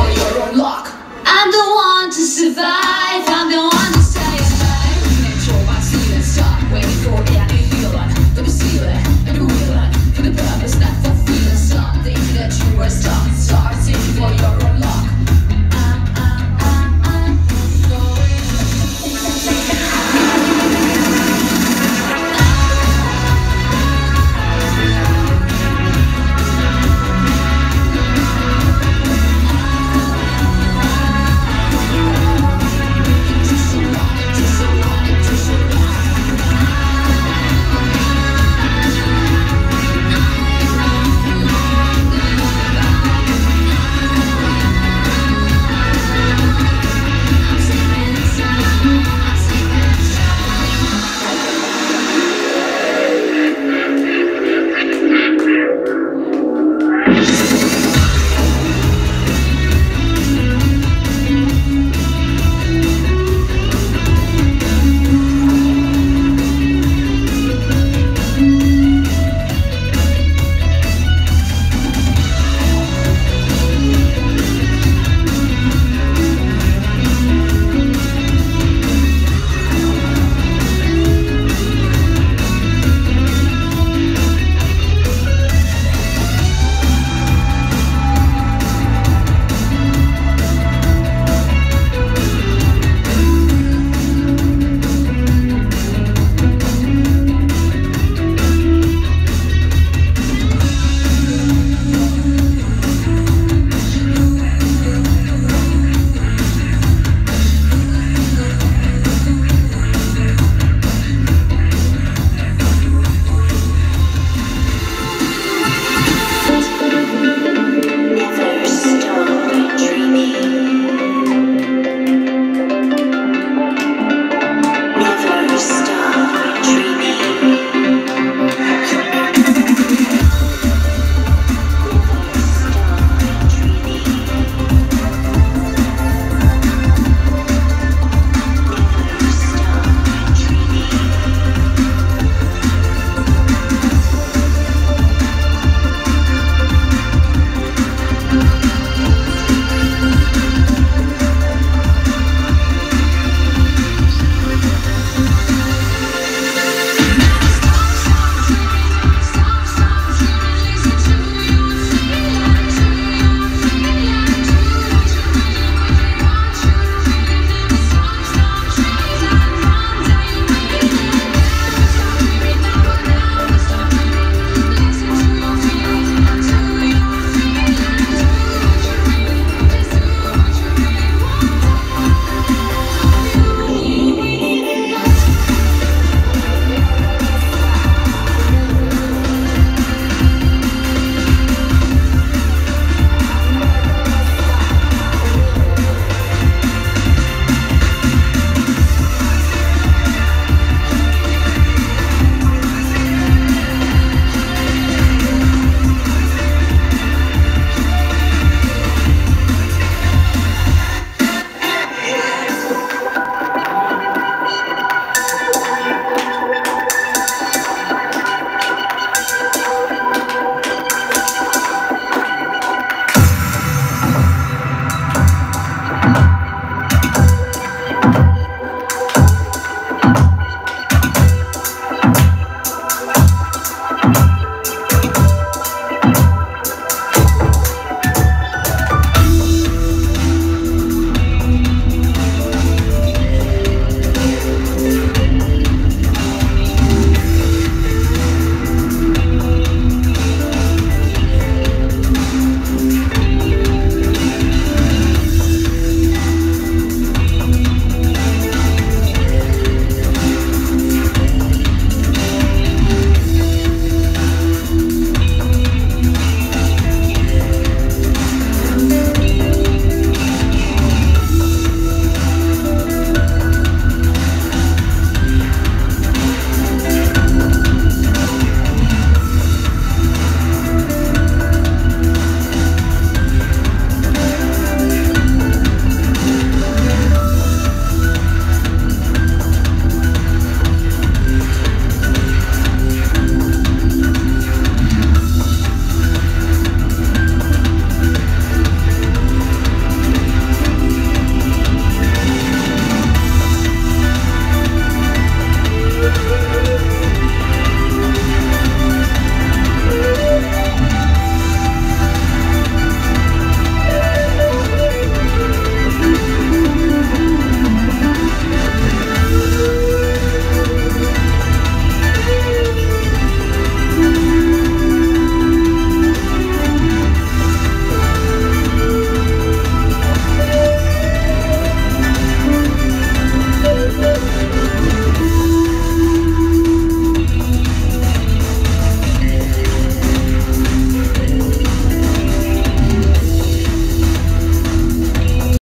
your own luck. I'm the one to survive.